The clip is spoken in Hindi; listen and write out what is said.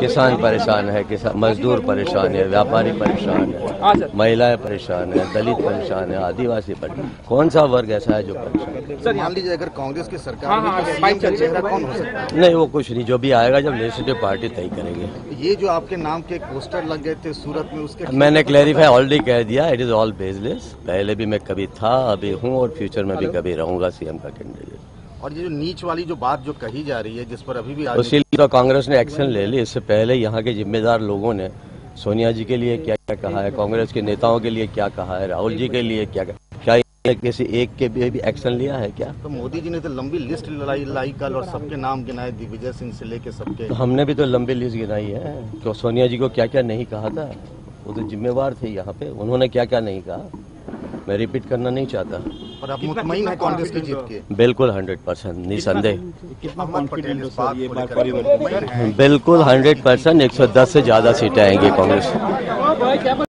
किसान परेशान है किसान मजदूर परेशान है व्यापारी परेशान हाँ है महिलाएँ परेशान है दलित परेशान है आदिवासी परेशान कौन सा वर्ग ऐसा है जो परेशान है? सर मान लीजिए अगर कांग्रेस की सरकार हाँ, हाँ, तो हो है नहीं वो कुछ नहीं जो भी आएगा जब लेजिस्लेटिव पार्टी तय करेंगे। ये जो आपके नाम के पोस्टर लग गए थे सूरत में उसके मैंने क्लैरिफाई ऑलरेडी कह दिया इट इज़ ऑल बेसलेस पहले भी मैं कभी था अभी हूँ और फ्यूचर में भी कभी रहूँगा सीएम का कैंडिडेट और ये जो नीच वाली जो बात जो कही जा रही है जिस पर अभी भी उसी तो कांग्रेस ने एक्शन ले ली। इससे पहले यहाँ के जिम्मेदार लोगों ने सोनिया जी के लिए क्या क्या कहा है कांग्रेस के नेताओं के लिए क्या कहा है राहुल जी के लिए क्या क्या किसी एक के भी भी एक्शन लिया है क्या? तो मोदी जी ने तो लंबी लिस्ट लाई लाई कल और सबके नाम गिनाए दिग्विजय सिंह से लेके सबके। तो हमने भी तो लंबी लिस्ट गिनाई है। तो सोनिया जी को क्या क्या नहीं कहा था? वो तो जिम्मेवार थे यहाँ पे। उन्होंने क्या क्या नहीं कहा? मैं रिपीट करना नहीं चाहता। पर आप मुतमिन है कांग्रेस की जीत के? बिल्कुल हंड्रेड परसेंट निसंदेह। बिल्कुल हंड्रेड परसेंट एक सौ दस से ज़्यादा सीटें आएँगी कांग्रेस।